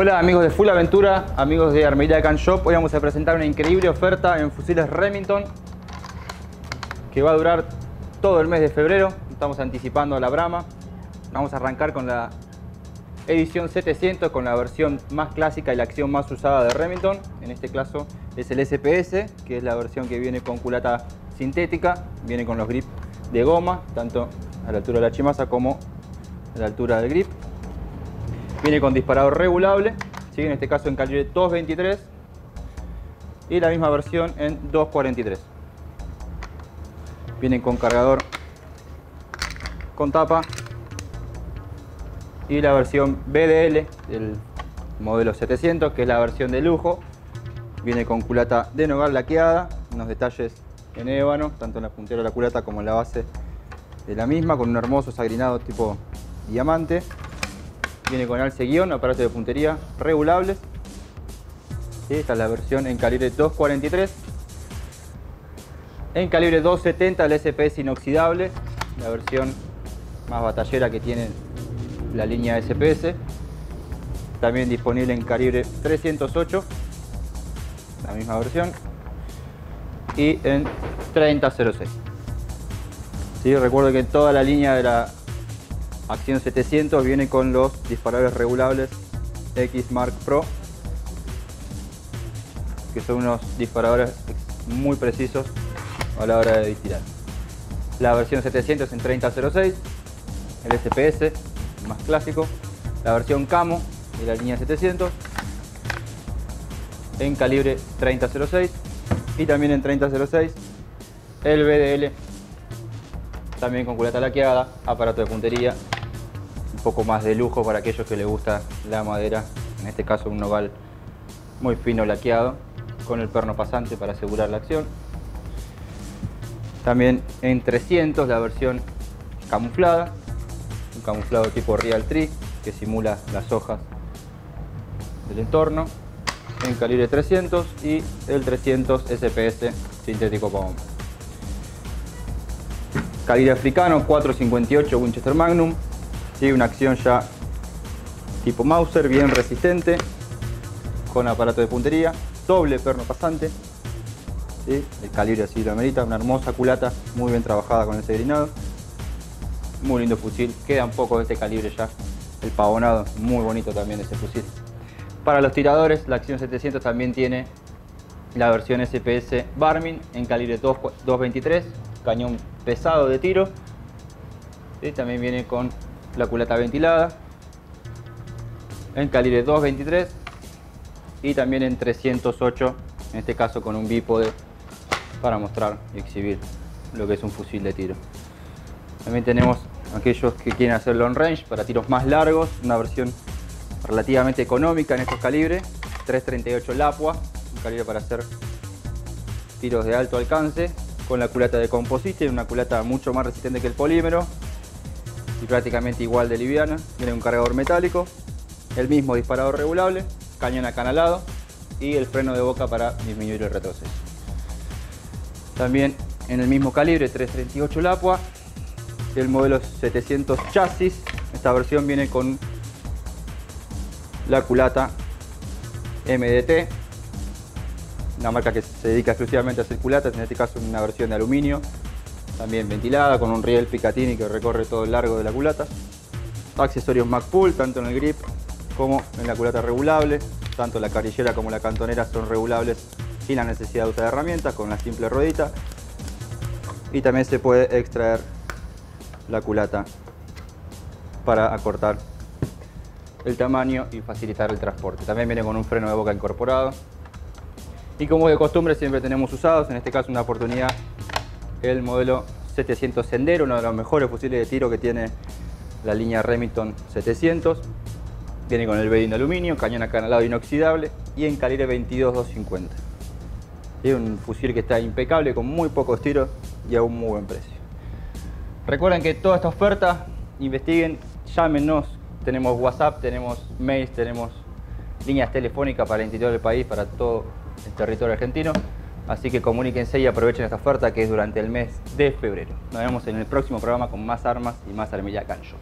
Hola amigos de Full Aventura, amigos de Armería Can Shop. Hoy vamos a presentar una increíble oferta en fusiles Remington que va a durar todo el mes de febrero. Estamos anticipando a la Brahma. Vamos a arrancar con la edición 700 con la versión más clásica y la acción más usada de Remington. En este caso es el SPS, que es la versión que viene con culata sintética, viene con los grips de goma, tanto a la altura de la chimasa como a la altura del grip. Viene con disparador regulable, en este caso en calibre 2.23 y la misma versión en 2.43. Vienen con cargador con tapa y la versión BDL del modelo 700 que es la versión de lujo. Viene con culata de nogal laqueada, unos detalles en ébano, tanto en la puntera de la culata como en la base de la misma, con un hermoso sagrinado tipo diamante. Viene con alce guion, aparato de puntería regulables. Esta es la versión en calibre 243. En calibre 270 el SPS inoxidable, la versión más batallera que tiene la línea SPS. También disponible en calibre 308, la misma versión. Y en 3006. ¿Sí? Recuerdo que toda la línea de la Acción 700 viene con los disparadores regulables X Mark Pro, que son unos disparadores muy precisos a la hora de disparar. La versión 700 en 3006, el SPS más clásico, la versión Camo de la línea 700 en calibre 3006 y también en 3006 el BDL también con culata laqueada, aparato de puntería un poco más de lujo para aquellos que les gusta la madera, en este caso un nogal muy fino laqueado con el perno pasante para asegurar la acción. También en 300 la versión camuflada, un camuflado tipo Real Tree que simula las hojas del entorno en calibre 300 y el 300 SPS sintético con calibre africano 458 Winchester Magnum una acción ya tipo Mauser, bien resistente, con aparato de puntería, doble perno pasante, el calibre así lo amerita, una hermosa culata, muy bien trabajada con ese grinado, muy lindo fusil, queda un poco de este calibre ya, el pavonado, muy bonito también ese fusil. Para los tiradores, la acción 700 también tiene la versión SPS Barmin en calibre 2.23, cañón pesado de tiro, y también viene con la culata ventilada, en calibre 2.23 y también en 308, en este caso con un bípode para mostrar y exhibir lo que es un fusil de tiro. También tenemos aquellos que quieren hacer long range para tiros más largos, una versión relativamente económica en estos calibres, 338 Lapua, un calibre para hacer tiros de alto alcance, con la culata de composite, una culata mucho más resistente que el polímero, y prácticamente igual de liviana. Viene un cargador metálico, el mismo disparador regulable, cañón acanalado y el freno de boca para disminuir el retroceso. También en el mismo calibre 338 Lapua, el modelo 700 chasis. Esta versión viene con la culata MDT, una marca que se dedica exclusivamente a hacer culatas, en este caso una versión de aluminio también ventilada con un riel Picatinny que recorre todo el largo de la culata. Accesorios MacPool, tanto en el grip como en la culata regulable. Tanto la carillera como la cantonera son regulables sin la necesidad de usar herramientas, con la simple ruedita. Y también se puede extraer la culata para acortar el tamaño y facilitar el transporte. También viene con un freno de boca incorporado. Y como de costumbre siempre tenemos usados, en este caso una oportunidad el modelo 700 Sendero, uno de los mejores fusiles de tiro que tiene la línea Remington 700. Viene con el bedding de aluminio, cañón acanalado inoxidable y en calibre 22-250. Es un fusil que está impecable, con muy pocos tiros y a un muy buen precio. Recuerden que toda esta oferta, investiguen, llámenos. Tenemos WhatsApp, tenemos mails, tenemos líneas telefónicas para el interior del país, para todo el territorio argentino. Así que comuníquense y aprovechen esta oferta que es durante el mes de febrero. Nos vemos en el próximo programa con más armas y más armilla cancho.